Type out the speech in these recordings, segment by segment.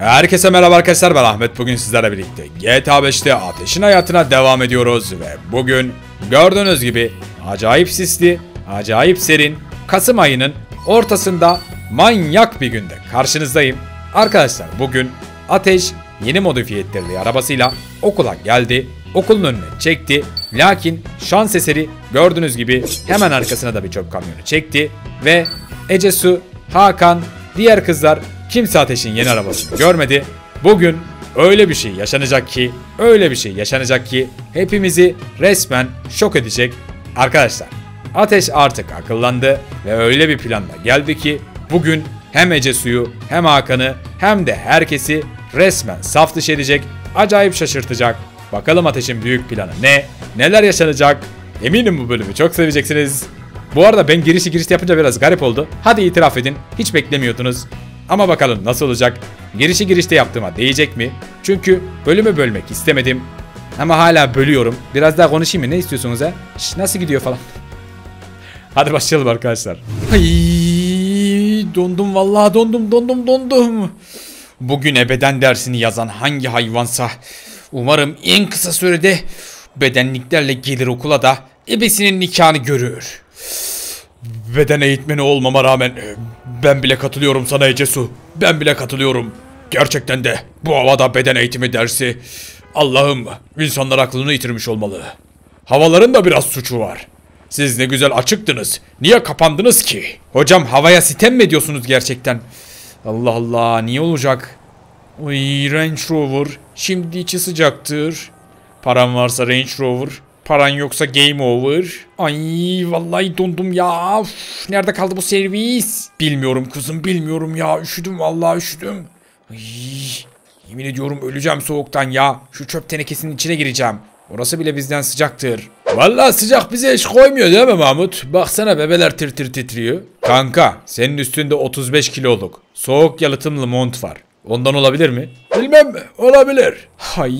Herkese merhaba arkadaşlar ben Ahmet bugün sizlerle birlikte GTA 5'te ateşin hayatına devam ediyoruz ve bugün gördüğünüz gibi acayip sisli, acayip serin Kasım ayının ortasında manyak bir günde karşınızdayım. Arkadaşlar bugün Ateş yeni modifiye ettirdiği arabasıyla okula geldi, okulun önüne çekti. Lakin şans eseri gördüğünüz gibi hemen arkasına da bir çöp kamyonu çekti ve Ecesu, Hakan, diğer kızlar kimse Ateş'in yeni arabasını görmedi. Bugün öyle bir şey yaşanacak ki, öyle bir şey yaşanacak ki hepimizi resmen şok edecek. Arkadaşlar, Ateş artık akıllandı ve öyle bir planla geldi ki bugün hem Ece Suyu hem Hakan'ı hem de herkesi resmen saf dışı edecek, acayip şaşırtacak. Bakalım Ateş'in büyük planı ne, neler yaşanacak? Eminim bu bölümü çok seveceksiniz. Bu arada ben girişi girişte yapınca biraz garip oldu. Hadi itiraf edin, hiç beklemiyordunuz. Ama bakalım nasıl olacak? Girişi girişte yaptığıma değecek mi? Çünkü bölümü bölmek istemedim. Ama hala bölüyorum. Biraz daha konuşayım mı? Ne istiyorsunuz ha? Şş, nasıl gidiyor falan. Hadi başlayalım arkadaşlar. Ay, dondum vallahi dondum dondum dondum. Bugün ebeden dersini yazan hangi hayvansa umarım en kısa sürede bedenliklerle gelir okula da ebesinin nikahını görür. Beden eğitmeni olmama rağmen ben bile katılıyorum sana Ecesu. Ben bile katılıyorum. Gerçekten de bu havada beden eğitimi dersi Allah'ım insanlar aklını yitirmiş olmalı. Havaların da biraz suçu var. Siz ne güzel açıktınız. Niye kapandınız ki? Hocam havaya sitem mi ediyorsunuz gerçekten? Allah Allah niye olacak? Uy Range Rover. Şimdi içi sıcaktır. Paran varsa Range Rover. Paran yoksa Game Over. Ay vallahi dondum ya. Uf, nerede kaldı bu servis? Bilmiyorum kızım bilmiyorum ya. Üşüdüm vallahi üşüdüm. Ay, yemin ediyorum öleceğim soğuktan ya. Şu çöp tenekesinin içine gireceğim. Orası bile bizden sıcaktır. Vallahi sıcak bize hiç koymuyor değil mi Mahmut? Baksana bebeler tir tir titriyor. Kanka senin üstünde 35 kiloluk soğuk yalıtımlı mont var. Ondan olabilir mi? Bilmem olabilir. Hay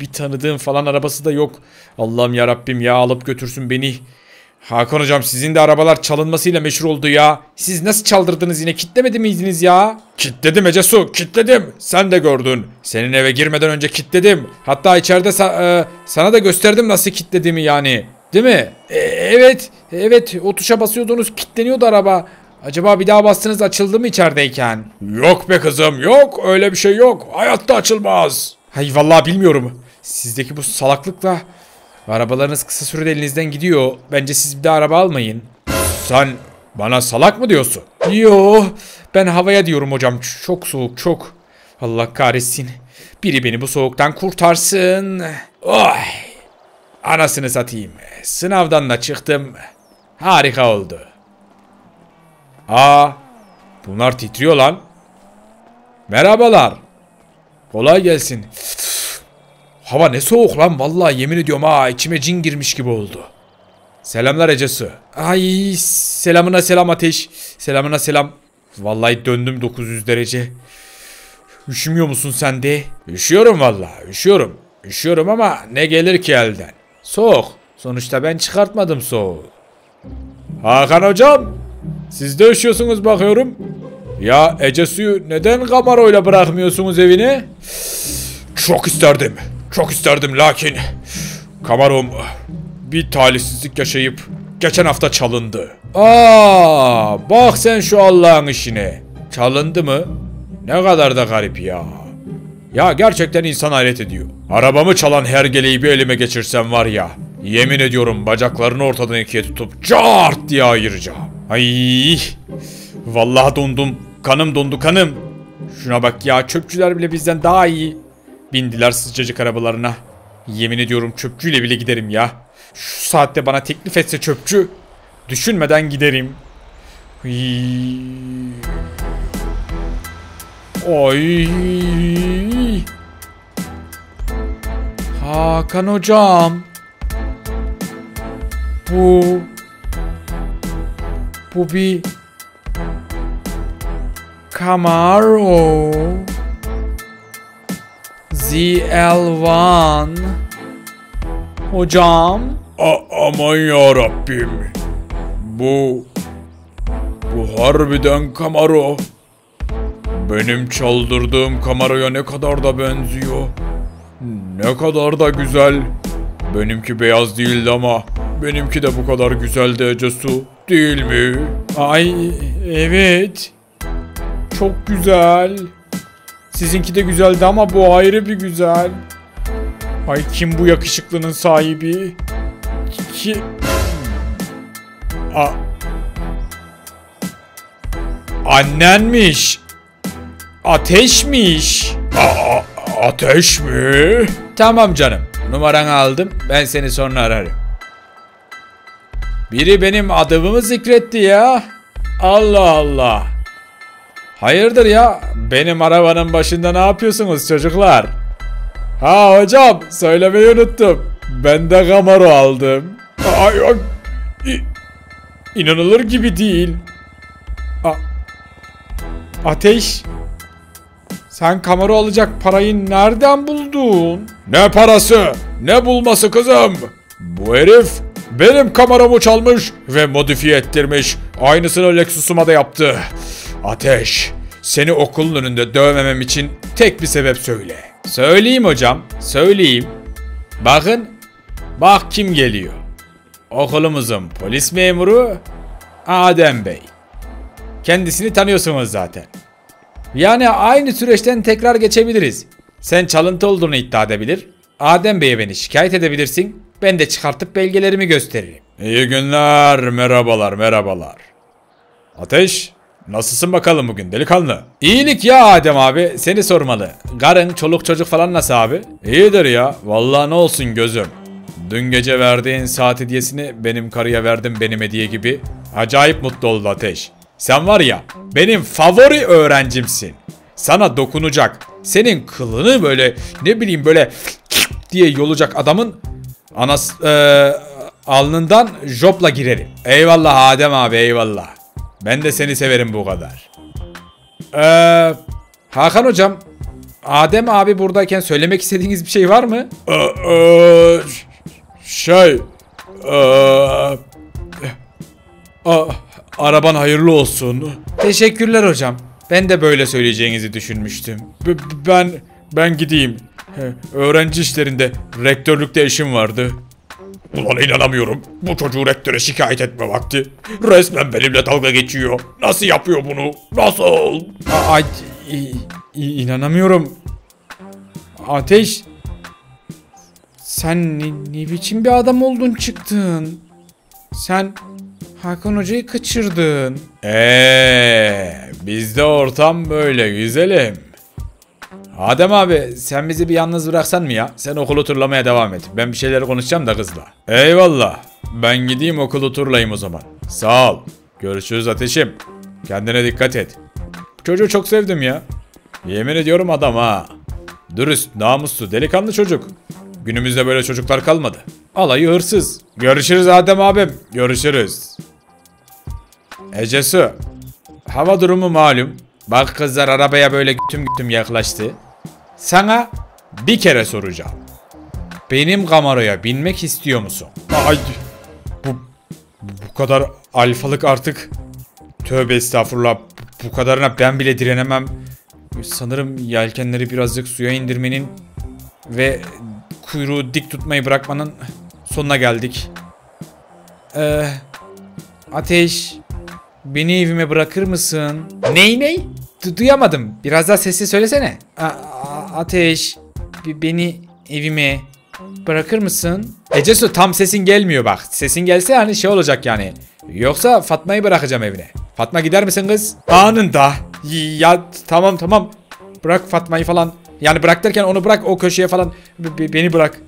bir tanıdığım falan arabası da yok. Allah'ım ya Rabbim ya alıp götürsün beni. Hakan hocam sizin de arabalar çalınmasıyla meşhur oldu ya. Siz nasıl çaldırdınız yine kitlemedi miydiniz ya? Kitledim Ecesu kitledim. Sen de gördün. Senin eve girmeden önce kitledim. Hatta içeride sa- e, sana da gösterdim nasıl kitlediğimi yani. Değil mi? E, evet. Evet o tuşa basıyordunuz kitleniyordu araba. Acaba bir daha bastınız açıldı mı içerideyken? Yok be kızım yok öyle bir şey yok. Hayatta açılmaz. Hay vallahi bilmiyorum. Sizdeki bu salaklıkla arabalarınız kısa sürede elinizden gidiyor. Bence siz bir daha araba almayın. Sen bana salak mı diyorsun? Yo ben havaya diyorum hocam. Çok soğuk çok. Allah kahretsin. Biri beni bu soğuktan kurtarsın. Oy. Anasını satayım. Sınavdan da çıktım. Harika oldu. Aa, bunlar titriyor lan. Merhabalar. Kolay gelsin. Hava ne soğuk lan vallahi yemin ediyorum ha içime cin girmiş gibi oldu. Selamlar Ecesi. Ay selamına selam ateş. Selamına selam. Vallahi döndüm 900 derece. Üşümüyor musun sen de? Üşüyorum vallahi üşüyorum. Üşüyorum ama ne gelir ki elden. Soğuk. Sonuçta ben çıkartmadım soğuğu. Hakan hocam. Siz de üşüyorsunuz bakıyorum. Ya Ece suyu neden Kamaro'yla bırakmıyorsunuz evini? Çok isterdim. Çok isterdim lakin Kamarom bir talihsizlik yaşayıp geçen hafta çalındı. Aa, bak sen şu Allah'ın işine. Çalındı mı? Ne kadar da garip ya. Ya gerçekten insan hayret ediyor. Arabamı çalan hergeleyi bir elime geçirsem var ya. Yemin ediyorum bacaklarını ortadan ikiye tutup cart diye ayıracağım. Ay, vallahi dondum. Kanım dondu kanım. Şuna bak ya çöpçüler bile bizden daha iyi. Bindiler sıcacık arabalarına. Yemin ediyorum çöpçüyle bile giderim ya. Şu saatte bana teklif etse çöpçü. Düşünmeden giderim. Ay. Hakan hocam. Bu bu bir Camaro ZL1 Hocam A Aman ya Rabbim Bu Bu harbiden Camaro Benim çaldırdığım kameraya ne kadar da benziyor. Ne kadar da güzel. Benimki beyaz değildi ama benimki de bu kadar güzeldi Ecesu. Değil mi? Ay evet. Çok güzel. Sizinki de güzeldi ama bu ayrı bir güzel. Ay kim bu yakışıklının sahibi? Ki... A... Annenmiş. Ateşmiş. A- ateş mi? Tamam canım. Numaranı aldım. Ben seni sonra ararım. Biri benim adımı zikretti ya. Allah Allah. Hayırdır ya? Benim arabanın başında ne yapıyorsunuz çocuklar? Ha hocam söylemeyi unuttum. Ben de Camaro aldım. Ay, ay, inanılır gibi değil. A- Ateş. Sen Camaro alacak parayı nereden buldun? Ne parası? Ne bulması kızım? Bu herif benim kameramı çalmış ve modifiye ettirmiş. Aynısını Lexus'uma da yaptı. Ateş, seni okulun önünde dövmemem için tek bir sebep söyle. Söyleyeyim hocam, söyleyeyim. Bakın, bak kim geliyor. Okulumuzun polis memuru Adem Bey. Kendisini tanıyorsunuz zaten. Yani aynı süreçten tekrar geçebiliriz. Sen çalıntı olduğunu iddia edebilir. Adem Bey'e beni şikayet edebilirsin. Ben de çıkartıp belgelerimi gösteririm. İyi günler, merhabalar, merhabalar. Ateş, nasılsın bakalım bugün delikanlı? İyilik ya Adem abi, seni sormalı. Karın, çoluk çocuk falan nasıl abi? İyidir ya, vallahi ne olsun gözüm. Dün gece verdiğin saat hediyesini benim karıya verdim benim hediye gibi. Acayip mutlu oldu Ateş. Sen var ya benim favori öğrencimsin. Sana dokunacak. Senin kılını böyle ne bileyim böyle diye yolacak adamın anas eee, alnından jopla girerim. Eyvallah Adem abi eyvallah. Ben de seni severim bu kadar. Eee Hakan hocam Adem abi buradayken söylemek istediğiniz bir şey var mı? şey eee, a- araban hayırlı olsun. Teşekkürler hocam. Ben de böyle söyleyeceğinizi düşünmüştüm. ben ben gideyim. Öğrenci işlerinde rektörlükte işim vardı. Ulan inanamıyorum. Bu çocuğu rektöre şikayet etme vakti. Resmen benimle dalga geçiyor. Nasıl yapıyor bunu? Nasıl? Ay, inanamıyorum. Ateş. Sen ne, ne biçim bir adam oldun çıktın? Sen Hakan Hoca'yı kaçırdın. Eee, bizde ortam böyle güzelim. Adem abi sen bizi bir yalnız bıraksan mı ya? Sen okulu turlamaya devam et. Ben bir şeyler konuşacağım da kızla. Eyvallah. Ben gideyim okulu turlayayım o zaman. Sağ ol. Görüşürüz ateşim. Kendine dikkat et. Çocuğu çok sevdim ya. Yemin ediyorum adam ha. Dürüst, namuslu, delikanlı çocuk. Günümüzde böyle çocuklar kalmadı. Alayı hırsız. Görüşürüz Adem abim. Görüşürüz. Ecesu. Hava durumu malum. Bak kızlar arabaya böyle gütüm gütüm yaklaştı. Sana bir kere soracağım. Benim kameraya binmek istiyor musun? Ay bu, bu kadar alfalık artık. Tövbe estağfurullah. Bu kadarına ben bile direnemem. Sanırım yelkenleri birazcık suya indirmenin ve kuyruğu dik tutmayı bırakmanın sonuna geldik. Ee, ateş, beni evime bırakır mısın? Ney ney? Du- duyamadım. Biraz daha sesli söylesene. A- ateş, beni evime bırakır mısın? Ecesu tam sesin gelmiyor bak. Sesin gelse hani şey olacak yani. Yoksa Fatma'yı bırakacağım evine. Fatma gider misin kız? Anında. Ya tamam tamam. Bırak Fatma'yı falan. Yani bırak derken onu bırak o köşeye falan. B- beni bırak.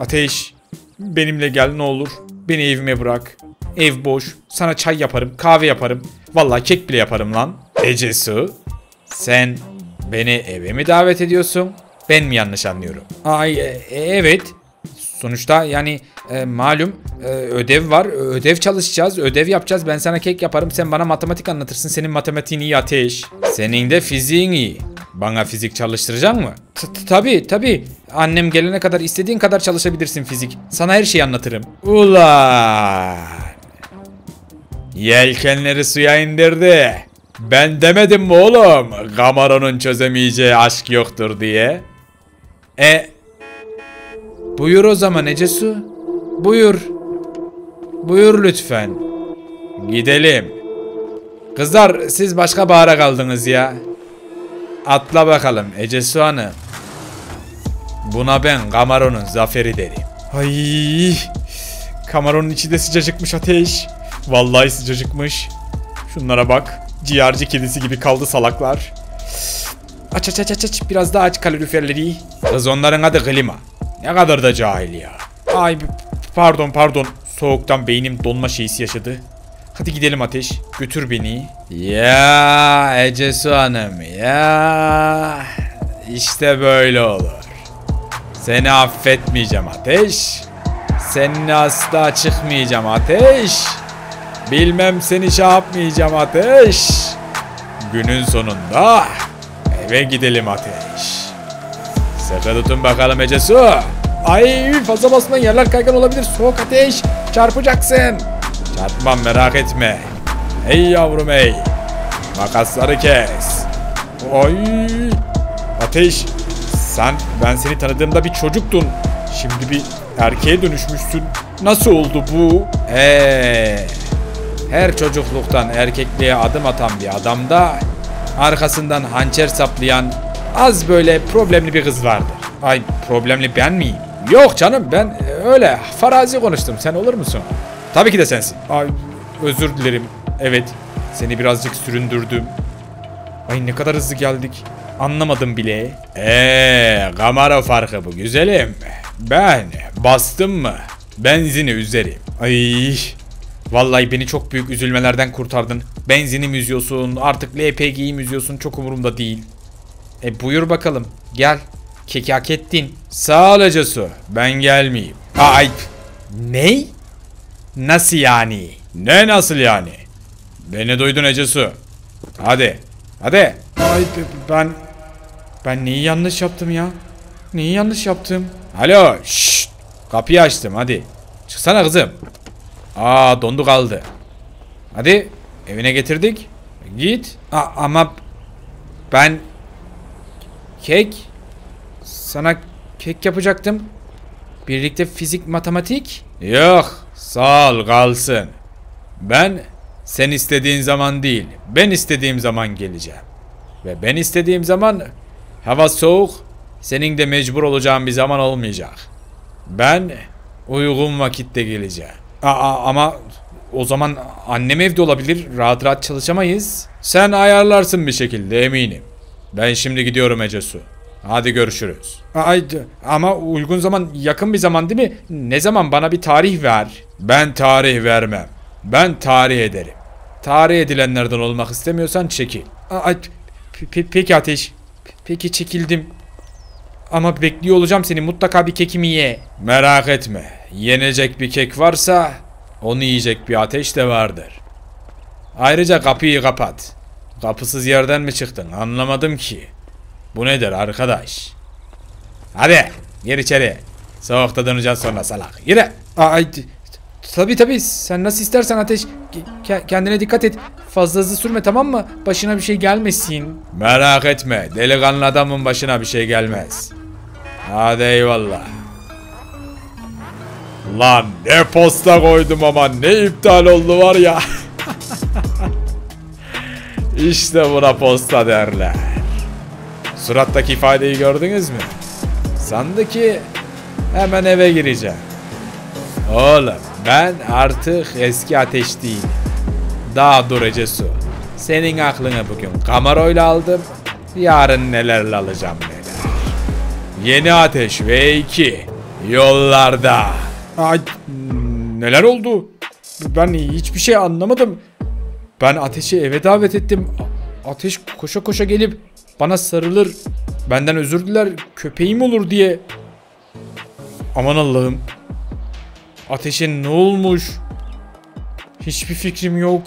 Ateş. Benimle gel ne olur. Beni evime bırak. Ev boş. Sana çay yaparım, kahve yaparım. Vallahi kek bile yaparım lan. Ecesu. Sen beni eve mi davet ediyorsun? Ben mi yanlış anlıyorum? Ay e- evet. Sonuçta yani e, malum e, ödev var. Ödev çalışacağız. Ödev yapacağız. Ben sana kek yaparım. Sen bana matematik anlatırsın. Senin matematiğin iyi ateş. Senin de fiziğin iyi. Bana fizik çalıştıracak mı? Tabi tabi. Annem gelene kadar istediğin kadar çalışabilirsin fizik. Sana her şeyi anlatırım. Ulan. Yelkenleri suya indirdi. Ben demedim mi oğlum? Gamaro'nun çözemeyeceği aşk yoktur diye. E Buyur o zaman Ecesu. Buyur. Buyur lütfen. Gidelim. Kızlar siz başka bahara kaldınız ya. Atla bakalım Ecesu Hanım. Buna ben Kamaro'nun zaferi derim. Ay, Kamaro'nun içi de sıcacıkmış ateş. Vallahi sıcacıkmış. Şunlara bak. Ciğerci kedisi gibi kaldı salaklar. Aç aç aç aç aç. Biraz daha aç kaloriferleri. Kız onların adı klima. Ne kadar da cahil ya. Ay pardon pardon. Soğuktan beynim donma şeysi yaşadı. Hadi gidelim Ateş. Götür beni. Ya Ecesu Hanım ya. İşte böyle olur. Seni affetmeyeceğim Ateş. Seninle asla çıkmayacağım Ateş. Bilmem seni şey yapmayacağım Ateş. Günün sonunda eve gidelim Ateş. Sıkı tutun bakalım Ecesu. Ay fazla basma yerler kaygan olabilir. Soğuk ateş. Çarpacaksın. Çarpmam merak etme. Ey yavrum ey. Makasları kes. Ay. Ateş. Sen ben seni tanıdığımda bir çocuktun. Şimdi bir erkeğe dönüşmüşsün. Nasıl oldu bu? Eee. Her çocukluktan erkekliğe adım atan bir adamda arkasından hançer saplayan az böyle problemli bir kız vardır. Ay problemli ben miyim? Yok canım ben öyle farazi konuştum. Sen olur musun? Tabii ki de sensin. Ay özür dilerim. Evet seni birazcık süründürdüm. Ay ne kadar hızlı geldik. Anlamadım bile. Eee kamera farkı bu güzelim. Ben bastım mı benzini üzerim. Ay Vallahi beni çok büyük üzülmelerden kurtardın. Benzinim üzüyorsun, artık LPG'yi üzüyorsun çok umurumda değil. E buyur bakalım, gel. Keki hak ettin. Sağ ol Acesu, ben gelmeyeyim. Ay, ney? Nasıl yani? Ne nasıl yani? Beni duydun Ecesu. Hadi, hadi. Ay ben, ben neyi yanlış yaptım ya? Neyi yanlış yaptım? Alo, şşt. Kapıyı açtım hadi. Çıksana kızım. Aa dondu kaldı. Hadi evine getirdik. Git. A ama ben kek sana kek yapacaktım. Birlikte fizik matematik. Yok sağ ol kalsın. Ben sen istediğin zaman değil ben istediğim zaman geleceğim. Ve ben istediğim zaman hava soğuk senin de mecbur olacağın bir zaman olmayacak. Ben uygun vakitte geleceğim. Aa, ama o zaman annem evde olabilir. Rahat rahat çalışamayız. Sen ayarlarsın bir şekilde eminim. Ben şimdi gidiyorum Ecesu. Hadi görüşürüz. Ay, ama uygun zaman yakın bir zaman değil mi? Ne zaman bana bir tarih ver. Ben tarih vermem. Ben tarih ederim. Tarih edilenlerden olmak istemiyorsan çekil. Ay, pe peki Ateş. Peki çekildim. Ama bekliyor olacağım seni mutlaka bir kekimi ye. Merak etme. Yenecek bir kek varsa onu yiyecek bir ateş de vardır. Ayrıca kapıyı kapat. Kapısız yerden mi çıktın anlamadım ki. Bu nedir arkadaş? Hadi gir içeri. Soğukta döneceğiz sonra salak. Yürü. Ay, tabi tabi sen nasıl istersen ateş. Ke kendine dikkat et. Fazla hızlı sürme tamam mı? Başına bir şey gelmesin. Merak etme. Delikanlı adamın başına bir şey gelmez. Hadi eyvallah. Lan ne posta koydum ama ne iptal oldu var ya. işte buna posta derler. Surattaki ifadeyi gördünüz mü? Sandı ki hemen eve gireceğim. Oğlum ben artık eski ateş değilim. Daha durece su. Senin aklını bugün kameroyla aldım. Yarın nelerle alacağım neler. Yeni ateş V2 yollarda. Ay, neler oldu? Ben hiçbir şey anlamadım. Ben ateşi eve davet ettim. Ateş koşa koşa gelip bana sarılır. Benden özür diler köpeğim olur diye. Aman Allah'ım. Ateşe ne olmuş? Hiçbir fikrim yok.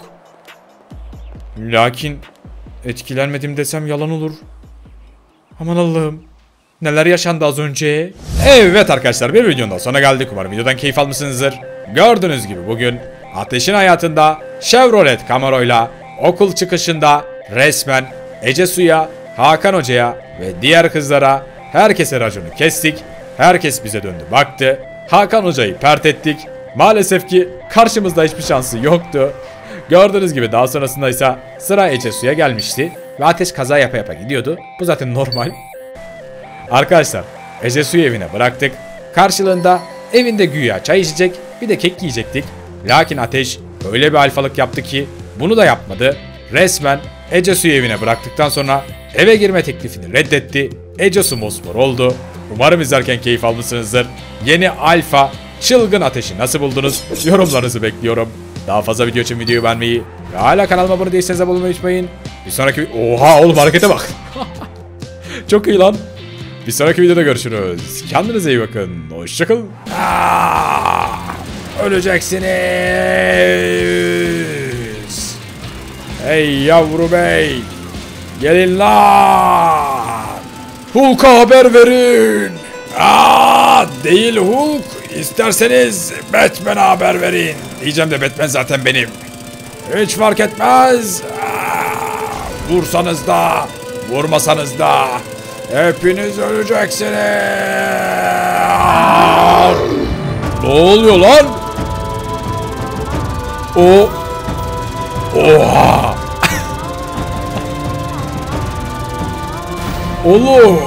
Lakin etkilenmedim desem yalan olur. Aman Allah'ım. Neler yaşandı az önce? Evet arkadaşlar bir videonun sonra geldik. Umarım videodan keyif almışsınızdır. Gördüğünüz gibi bugün Ateş'in hayatında Chevrolet Camaro'yla okul çıkışında resmen Ece Su'ya, Hakan Hoca'ya ve diğer kızlara herkese raconu kestik. Herkes bize döndü baktı. Hakan Hoca'yı pert ettik. Maalesef ki karşımızda hiçbir şansı yoktu. Gördüğünüz gibi daha sonrasında ise sıra Ece Su'ya gelmişti. Ve ateş kaza yapa yapa gidiyordu. Bu zaten normal. Arkadaşlar Ece Su'yu evine bıraktık. Karşılığında evinde güya çay içecek bir de kek yiyecektik. Lakin Ateş öyle bir alfalık yaptı ki bunu da yapmadı. Resmen Ece Su'yu evine bıraktıktan sonra eve girme teklifini reddetti. Ece Su mosmor oldu. Umarım izlerken keyif almışsınızdır. Yeni alfa çılgın ateşi nasıl buldunuz? Yorumlarınızı bekliyorum. Daha fazla video için videoyu beğenmeyi ve hala kanalıma abone değilseniz abone olmayı unutmayın. Bir sonraki... Oha oğlum harekete bak. Çok iyi lan. Bir sonraki videoda görüşürüz. Kendinize iyi bakın. Hoşçakalın. Öleceksiniz. Hey yavru bey. Gelin lan. Hulk'a haber verin. Aa, değil Hulk. İsterseniz Batman'a haber verin. Diyeceğim de Batman zaten benim. Hiç fark etmez. Aa, vursanız da, vurmasanız da hepiniz öleceksiniz. Ne oluyor lan? O Oha! Oğlum!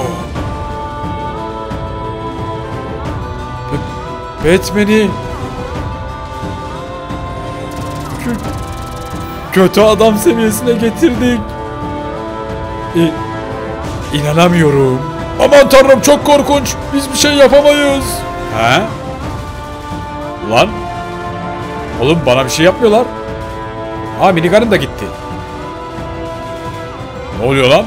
Ba- Batman'i Kö- kötü adam seviyesine getirdik. İ- İnanamıyorum. Aman tanrım çok korkunç. Biz bir şey yapamayız. He? Ulan. Oğlum bana bir şey yapmıyorlar. Ha minigun'ım da gitti. Ne oluyor lan?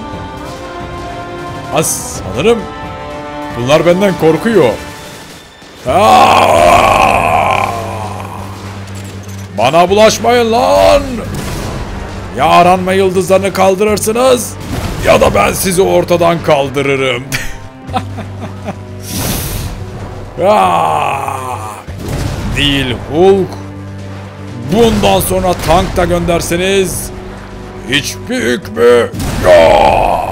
Ha sanırım bunlar benden korkuyor. Aa! Bana bulaşmayın lan. Ya aranma yıldızlarını kaldırırsınız ya da ben sizi ortadan kaldırırım. Ah! Değil Hulk. Bundan sonra tank da gönderseniz hiçbir hükmü yok.